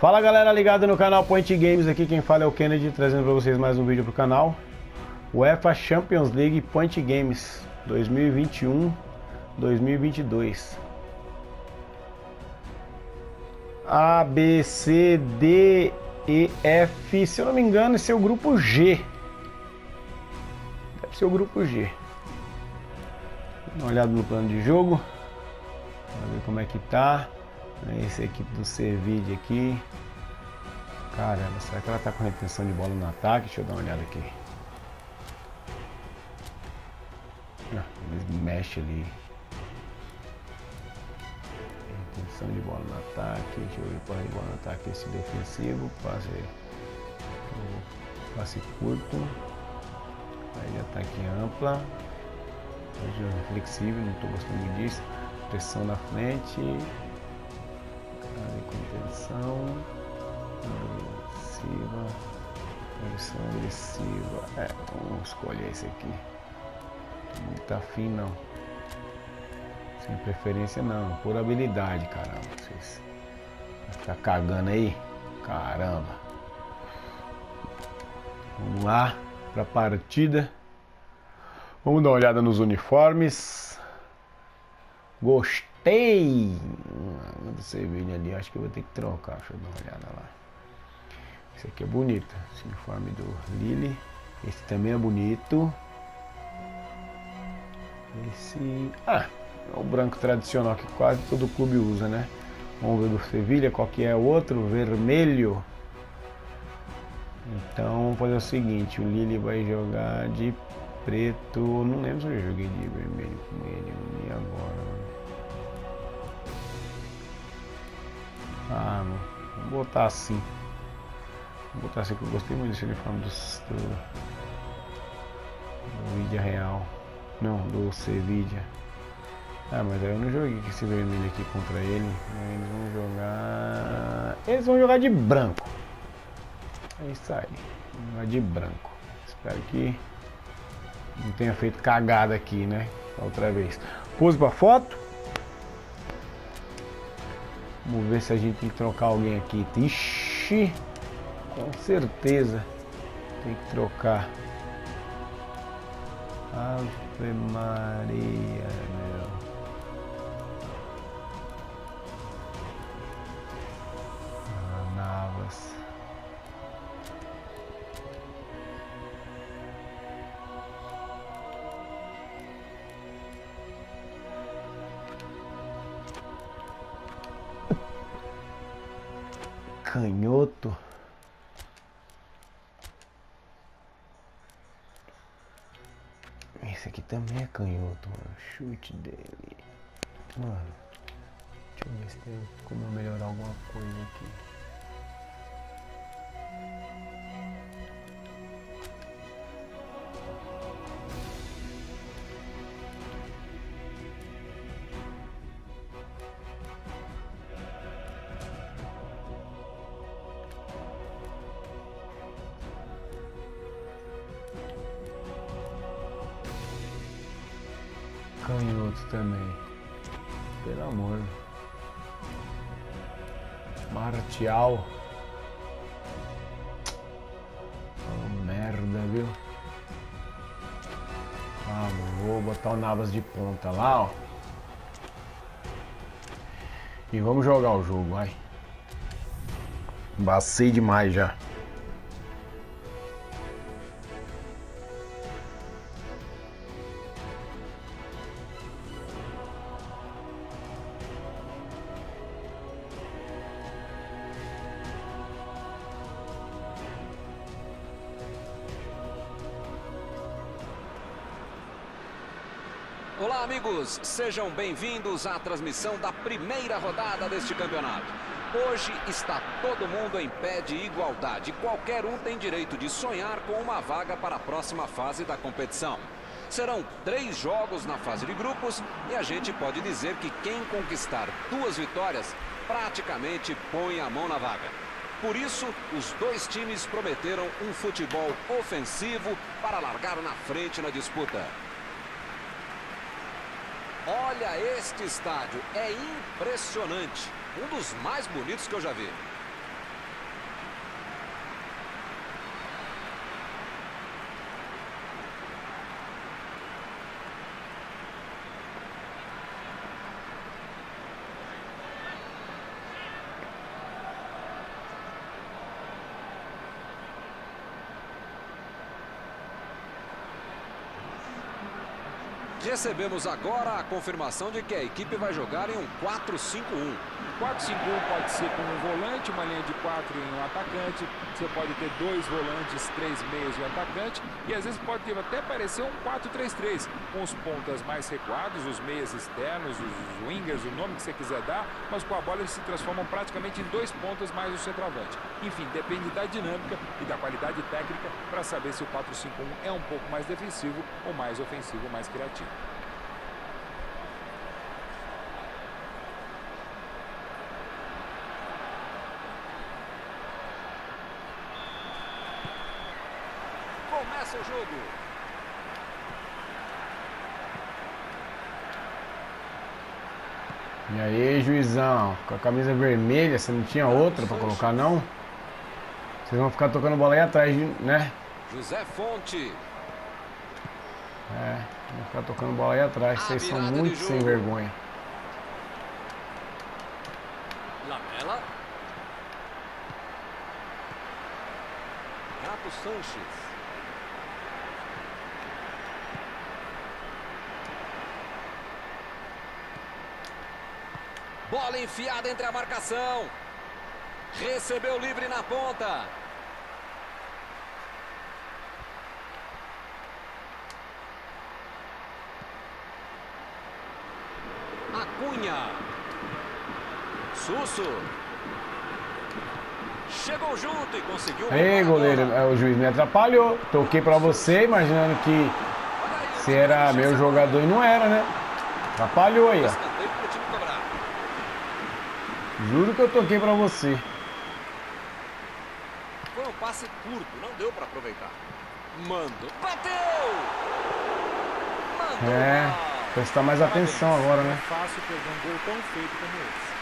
Fala galera ligado no canal Point Games, aqui quem fala é o Kennedy, trazendo para vocês mais um vídeo pro canal. UEFA Champions League Point Games 2021-2022. A, B, C, D, E, F, se eu não me engano, esse é o grupo G. Deve ser o grupo G. Dá uma olhada no plano de jogo. Pra ver como é que tá. Esse é a equipe do Servide aqui. Caramba, será que ela tá com retenção de bola no ataque? Deixa eu dar uma olhada aqui. Ah, eles mexem ali. Retenção de bola no ataque. Deixa eu ver para de bola no ataque. Esse defensivo. Passe, passe curto. Aí de ataque ampla. Flexível, não estou gostando disso. Pressão na frente contenção agressiva posição agressiva. É, vamos escolher esse aqui. Não tá afim não. Sem preferência não. Por habilidade caramba. Vocês vai ficar cagando aí? Caramba. Vamos lá pra partida. Vamos dar uma olhada nos uniformes gostei uma cerveja ali, acho que eu vou ter que trocar. Deixa eu dar uma olhada lá. Esse aqui é bonito. Esse uniforme do Lily. Esse também é bonito. Esse. Ah, é o branco tradicional que quase todo clube usa, né? Vamos ver do Sevilha, qual que é o outro? Vermelho. Então vamos fazer o seguinte, o Lily vai jogar de preto. Não lembro se eu joguei de vermelho com ele. E agora? Ah, vou botar assim. Vou botar assim que eu gostei muito desse uniforme do, do, do Vídeo Real. Não, do Cevidia. Ah, mas aí eu não joguei com esse vermelho aqui contra ele. Eles vão jogar. Eles vão jogar de branco. É isso aí. Vão jogar de branco. Espero que não tenha feito cagada aqui, né? Outra vez. Pose pra foto. Vamos ver se a gente tem que trocar alguém aqui. Ixi, com certeza tem que trocar. Ave Maria, meu. Canhoto, mano. Chute dele. Mano, deixa eu ver se tem como melhorar alguma coisa aqui. Canhoto também. Pelo amor. Martial. Oh, merda, viu? Ah, vou botar o Navas de ponta lá, ó. E vamos jogar o jogo, vai. Bacei demais já. Olá, amigos, sejam bem-vindos à transmissão da primeira rodada deste campeonato. Hoje está todo mundo em pé de igualdade. Qualquer um tem direito de sonhar com uma vaga para a próxima fase da competição. Serão três jogos na fase de grupos e a gente pode dizer que quem conquistar duas vitórias praticamente põe a mão na vaga. Por isso, os dois times prometeram um futebol ofensivo para largar na frente na disputa. Olha este estádio, é impressionante. Um dos mais bonitos que eu já vi. Recebemos agora a confirmação de que a equipe vai jogar em um 4-5-1. 4-5-1 pode ser com um volante, uma linha de quatro e um atacante. Você pode ter dois volantes, três meias e um atacante. E às vezes pode ter, até parecer um 4-3-3, com os pontas mais recuados, os meias externos, os wingers, o nome que você quiser dar, mas com a bola eles se transformam praticamente em dois pontas mais o centroavante. Enfim, depende da dinâmica e da qualidade técnica para saber se o 4-5-1 é um pouco mais defensivo ou mais ofensivo, mais criativo. Começa o jogo. E aí, juizão? Com a camisa vermelha, você não tinha outra pra colocar, não? Vocês vão ficar tocando bola aí atrás, né? José Fonte. É, vão ficar tocando bola aí atrás. Vocês são muito sem vergonha. Lamela. Renato Sanches. Bola enfiada entre a marcação. Recebeu livre na ponta. Acunha. Susso. Chegou junto e conseguiu. Ei, goleiro, é, o juiz me atrapalhou. Toquei pra você, imaginando que se era meu jogador e não era, né? Atrapalhou aí, ó. Juro que eu toquei pra você. Foi um passe curto, não deu pra aproveitar. Mandou, bateu! Mandou é, prestar mais atenção agora, né? É fácil perder um gol tão feito como esse.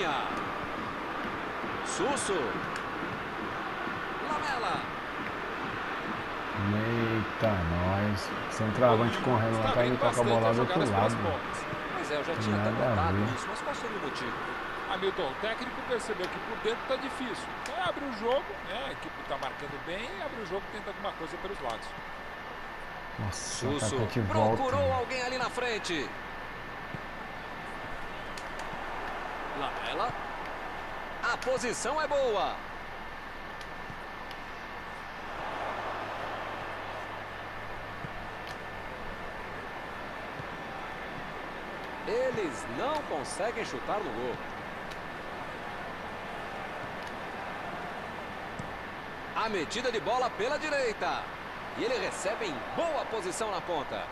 Acunha. Susso. Lamela. Eita, nós. Centroavante correndo lá, tá indo com a bola do outro lado. Pois é, eu já tinha até notado isso, mas qual seria o motivo? Hamilton, o técnico percebeu que por dentro tá difícil. Então abre o jogo, né? A equipe tá marcando bem, abre o jogo tenta alguma coisa pelos lados. Nossa, Susso atacante volta. procurou alguém ali na frente. A posição é boa. Eles não conseguem chutar no gol. A metida de bola pela direita. E ele recebe em boa posição na ponta.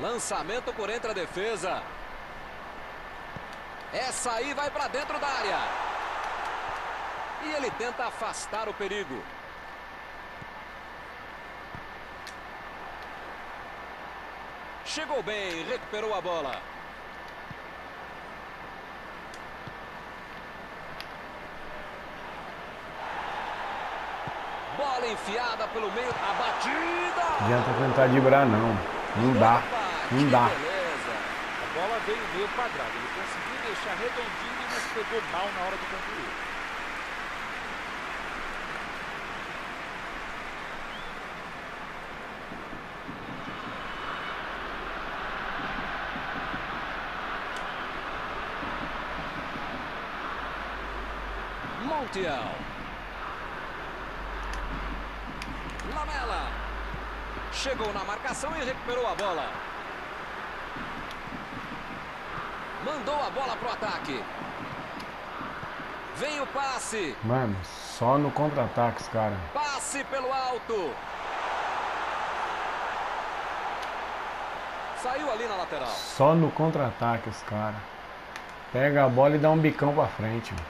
Lançamento por entre a defesa. Essa aí vai para dentro da área. E ele tenta afastar o perigo. Chegou bem, recuperou a bola. Bola enfiada pelo meio, a batida. Não adianta tentar dibrar, não. Não dá. Não dá. Bola veio meio quadrada. Ele conseguiu deixar redondinho, mas pegou mal na hora de concluir. Montiel. Lamela. Chegou na marcação e recuperou a bola. Mandou a bola pro ataque. Vem o passe. Mano, só no contra-ataque, os cara. Passe pelo alto. Saiu ali na lateral. Só no contra-ataque, os cara. Pega a bola e dá um bicão pra frente. Mano.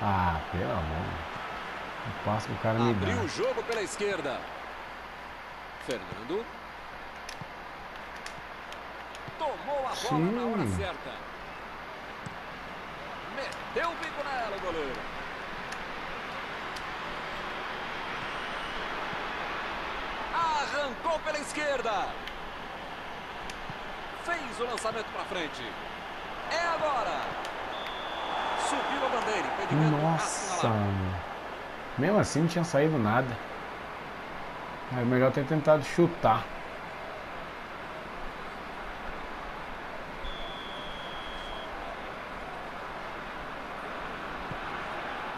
Ah, pelo amor. O passo que o cara me Abriu dá. o jogo pela esquerda. Fernando. Tomou a a bola na hora certa. Meteu o bico nela, goleiro. Arrancou pela esquerda. Fez o lançamento para frente. É agora. Subiu a bandeira. Nossa. Mesmo assim não tinha saído nada. É melhor ter tentado chutar.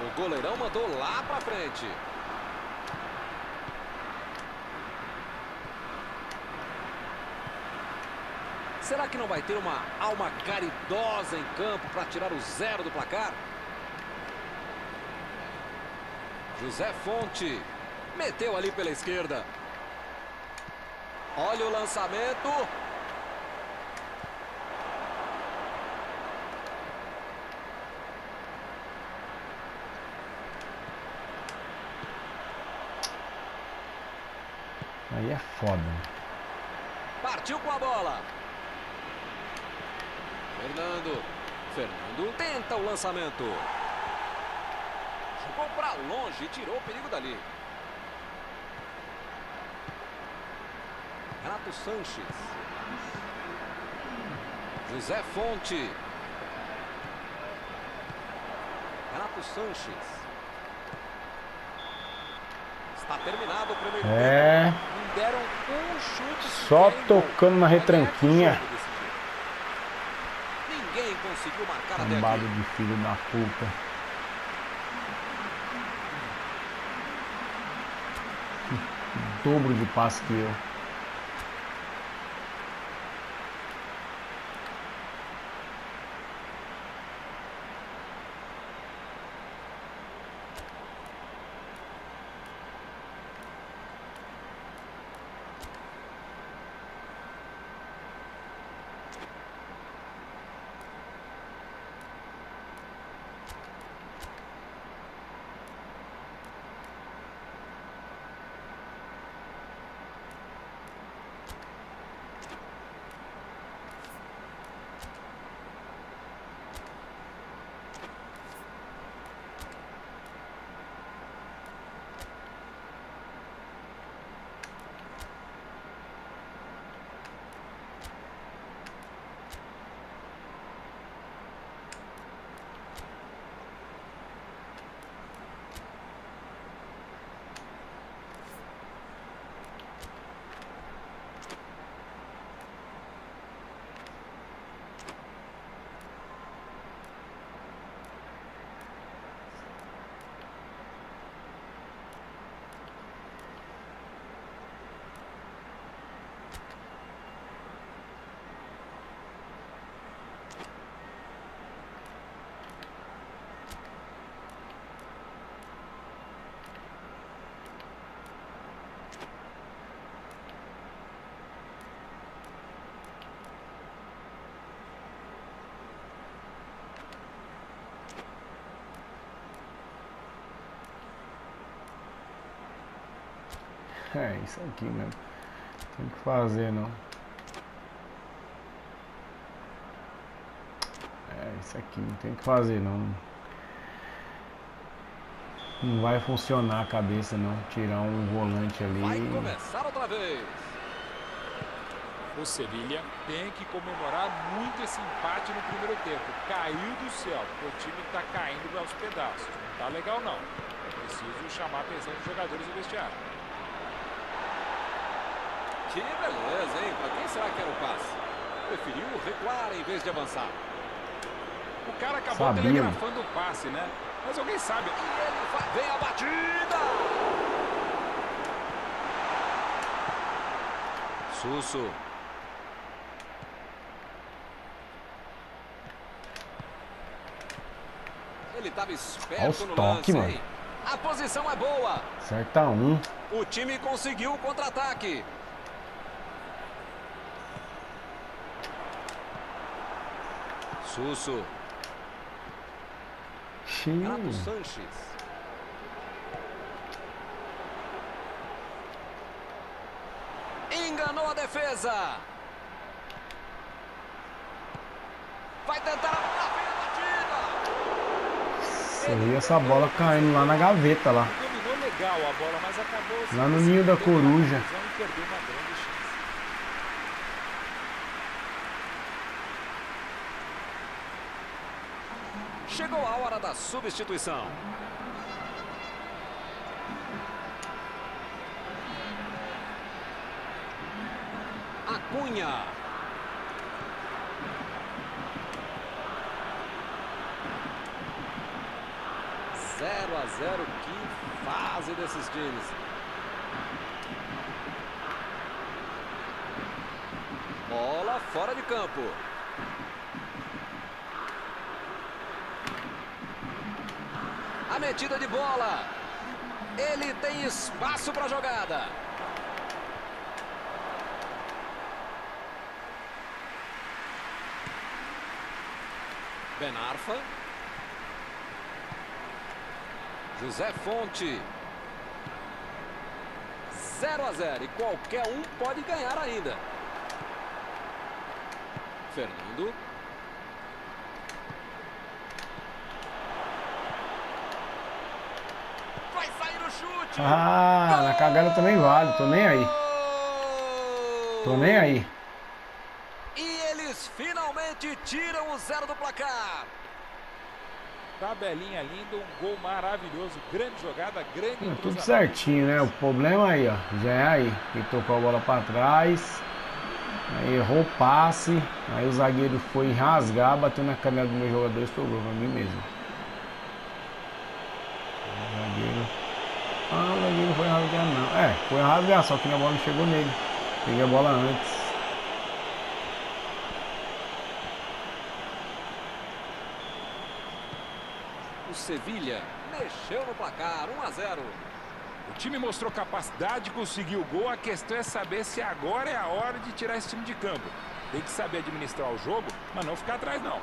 O goleirão mandou lá para frente. Será que não vai ter uma alma caridosa em campo para tirar o zero do placar? José Fonte meteu ali pela esquerda. Olha o lançamento. Aí é foda. Partiu com a bola. Fernando. Fernando tenta o lançamento. Jogou para longe e tirou o perigo dali. Renato Sanches. José Fonte. Renato Sanches. Está terminado o primeiro é... tempo. Deram um chute Só tocando na retranquinha. Ninguém conseguiu marcar Cambado de filho da puta. Dobro de passe que eu. É isso aqui mesmo. Tem que fazer não. É isso aqui, não tem que fazer não. Não vai funcionar a cabeça não. Tirar um volante Vai ali. começar outra vez. O Sevilha tem que comemorar muito esse empate no primeiro tempo. Caiu do céu, o time está caindo aos pedaços. Não tá legal não. É preciso chamar a atenção dos jogadores do vestiário. Que beleza, hein? Para quem será que era o passe? Preferiu recuar em vez de avançar. O cara acabou Sabia. telegrafando o passe, né? Mas alguém sabe. E ele vai... Vem a batida! Susso. Ele estava esperto no toques, lance, mano. hein? A posição é boa. Acerta um. O time conseguiu o contra-ataque. Susso. Renato. Sanches. Enganou a defesa. Vai tentar a Você viu essa bola caindo lá na gaveta lá. Dominou legal a bola, mas acabou... Lá no ninho da coruja. Perdeu uma grande chance. Chegou a substituição. Acunha. Zero a zero, que fase desses times. Bola fora de campo. Metida de bola. Ele tem espaço para a jogada. Ben Arfa. José Fonte. 0 a 0 e qualquer um pode ganhar ainda. Fernando. Vai sair o chute. Ah, na cagada também vale. Tô nem aí. Tô nem aí. E eles finalmente tiram o zero do placar. Tabelinha linda, um gol maravilhoso. Grande jogada, grande Tudo cruzamento. certinho, né? O problema aí, ó. Já é aí. Ele tocou a bola pra trás. Aí errou o passe. Aí o zagueiro foi rasgar, bateu na canela do meu jogador e estourou pra mim mesmo. O zagueiro. Ah, o zagueiro foi rasgar não. É, foi rasgar, só que a bola não chegou nele. Peguei a bola antes. O Sevilha mexeu no placar, 1 a 0. O time mostrou capacidade, conseguiu o gol. A questão é saber se agora é a hora de tirar esse time de campo. Tem que saber administrar o jogo, mas não ficar atrás, não.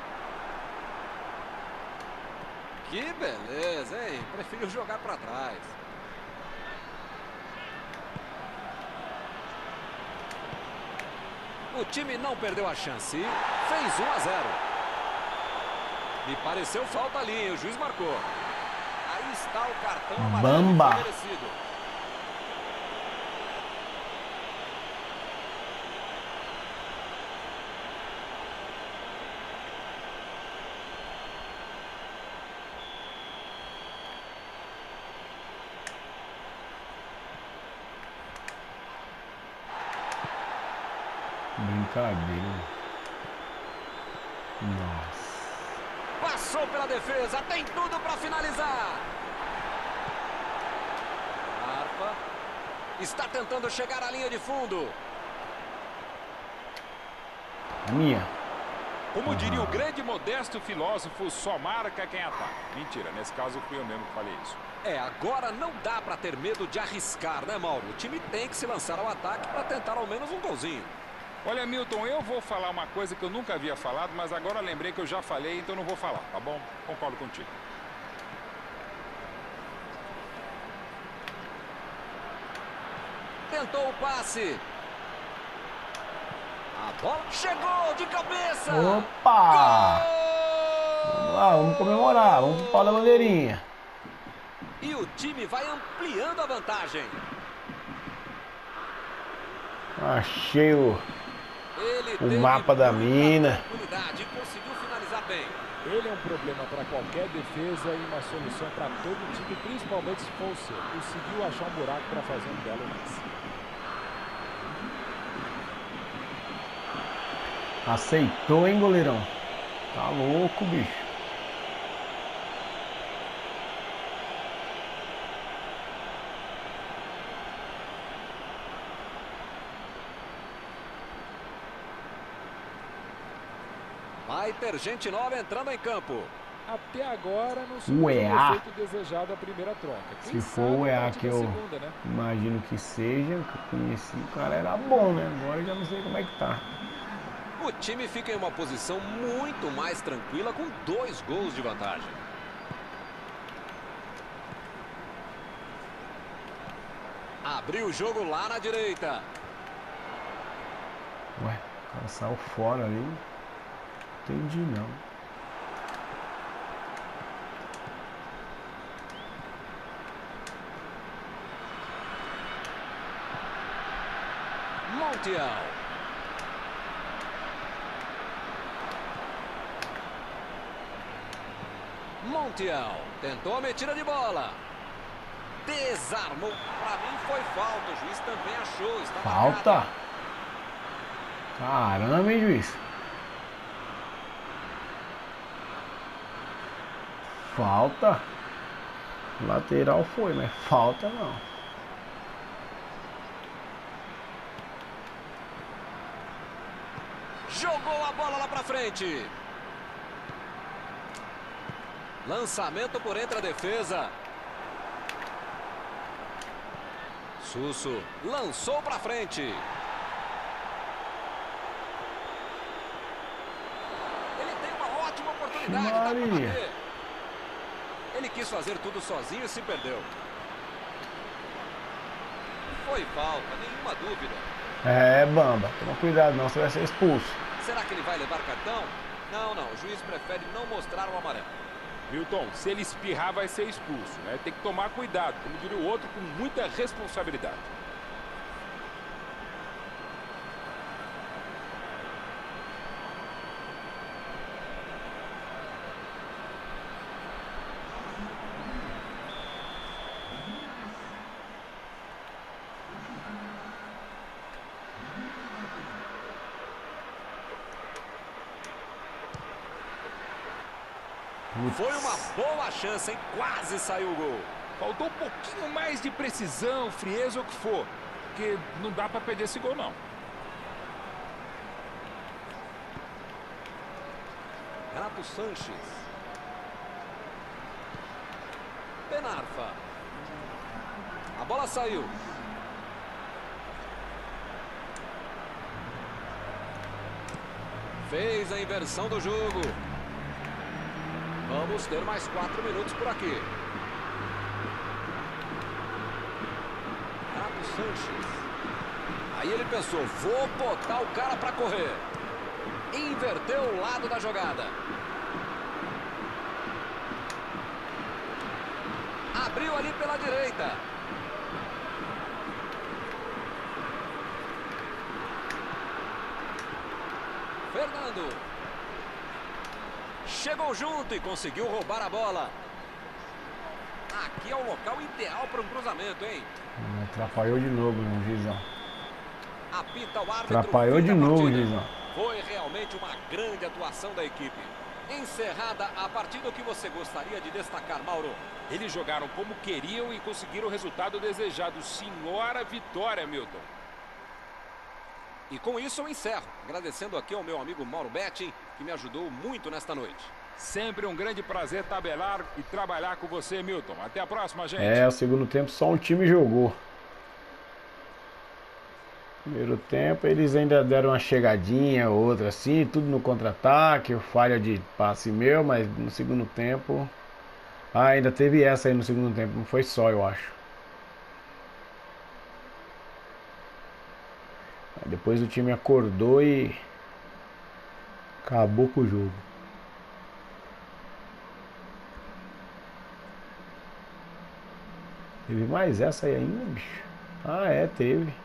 Que beleza, hein? Prefiro jogar para trás. O time não perdeu a chance. Fez 1 a 0. Me pareceu falta ali, hein? o juiz marcou. Aí está o cartão amarelo Bamba. merecido. Brincadeira. Nossa. Passou pela defesa, tem tudo para finalizar. Arpa está tentando chegar à linha de fundo. Minha. Como diria o grande e modesto filósofo, só marca quem ataca. Mentira, nesse caso fui eu mesmo que falei isso. É, agora não dá para ter medo de arriscar, né, Mauro? O time tem que se lançar ao ataque para tentar ao menos um golzinho. Olha, Milton, eu vou falar uma coisa que eu nunca havia falado, mas agora lembrei que eu já falei, então não vou falar, tá bom? Concordo contigo. Tentou o passe. A bola chegou de cabeça. Opa! Gol! Vamos lá, vamos comemorar. Vamos pro pau da bandeirinha. E o time vai ampliando a vantagem. Achei o. Ele O mapa da mina. tranquilidade conseguiu finalizar bem. Ele é um problema para qualquer defesa e uma solução para todo time, principalmente se for o seu. Conseguiu achar um buraco para fazer um belo lance. Aceitou, hein, goleirão? Tá louco, bicho. Vai ter gente nova entrando em campo. Até agora não o efeito desejado a primeira troca. Quem Se for sabe o a EA que eu segunda, né? imagino que seja, que eu conheci, o cara era bom, né? Agora eu já não sei como é que tá. O time fica em uma posição muito mais tranquila com dois gols de vantagem. Abriu o jogo lá na direita. Ué, o cara saiu fora ali. Entendi não. Montiel. Montiel tentou a metida de bola. Desarmou. Para mim foi falta. O juiz também achou. Está Falta? marcado. Caramba, hein, juiz? Falta. Lateral foi, mas falta não. Jogou a bola lá pra frente. Lançamento por entre a defesa. Susso lançou pra frente. Ele tem uma ótima oportunidade. Maria. Ele quis fazer tudo sozinho e se perdeu. Foi falta, nenhuma dúvida. É, Bamba. Toma cuidado, não, você vai ser expulso. Será que ele vai levar cartão? Não, não. O juiz prefere não mostrar o amarelo. Milton, se ele espirrar, vai ser expulso. Né? Tem que tomar cuidado, como diria o outro, com muita responsabilidade. Foi uma boa chance, hein? Quase saiu o gol. Faltou um pouquinho mais de precisão, frieza ou o que for. Porque não dá para perder esse gol, não. Renato Sanches. Penarfa. A bola saiu. Fez a inversão do jogo. Vamos ter mais quatro minutos por aqui. Renato Sanches. Aí ele pensou, vou botar o cara para correr. Inverteu o lado da jogada. Abriu ali pela direita. Fernando. Chegou junto e conseguiu roubar a bola. Aqui é o local ideal para um cruzamento, hein? Atrapalhou de novo, meu juizão. Apita o árbitro. Atrapalhou de novo, juizão. Foi realmente uma grande atuação da equipe. Encerrada a partida, o que você gostaria de destacar, Mauro? Eles jogaram como queriam e conseguiram o resultado desejado. Senhora vitória, Milton. E com isso eu encerro, agradecendo aqui ao meu amigo Mauro Betti, que me ajudou muito nesta noite. Sempre um grande prazer tabelar e trabalhar com você, Milton. Até a próxima, gente. É, o segundo tempo só um time jogou. Primeiro tempo eles ainda deram uma chegadinha, outra assim, tudo no contra-ataque, falha de passe meu, mas no segundo tempo. Ah, ainda teve essa aí no segundo tempo, não foi só, eu acho. Aí depois o time acordou e acabou com o jogo. Teve mais essa aí ainda, bicho? Ah, é, teve.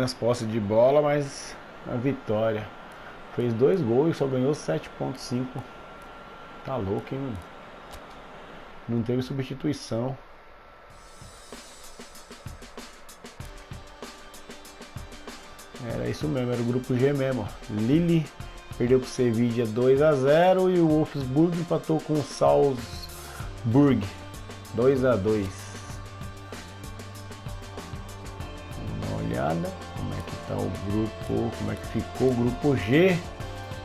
Menos posse de bola, mas a vitória. Fez dois gols e só ganhou 7.5. Tá louco, hein? Não teve substituição. Era isso mesmo, era o grupo G mesmo. Lille perdeu para o Sevilla 2 a 0 e o Wolfsburg empatou com o Salzburg 2 a 2. Uma olhada grupo, como é que ficou grupo G.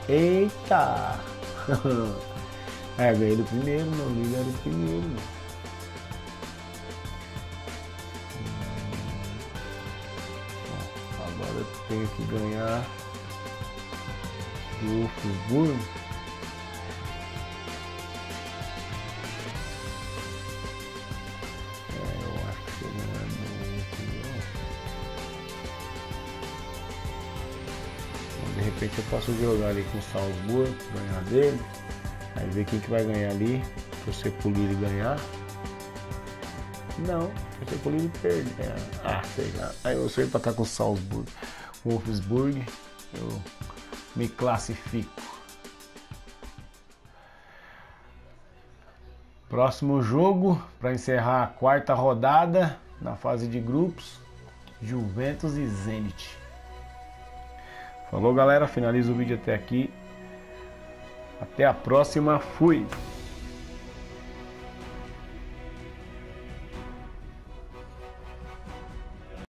Eita! é, ganhei do primeiro, não, Lille era o primeiro. tenho que ganhar do Wolfsburg. Repente eu posso jogar ali com o Salzburg, ganhar dele. Aí ver quem que vai ganhar ali. Torcer pro Lille ganhar. Não, torcer pro Lille perder. Ah, sei lá. Aí eu pra estar com o Salzburg. Wolfsburg, eu me classifico. Próximo jogo para encerrar a quarta rodada na fase de grupos, Juventus e Zenit. Falou galera, finalizo o vídeo até aqui. Até a próxima, fui!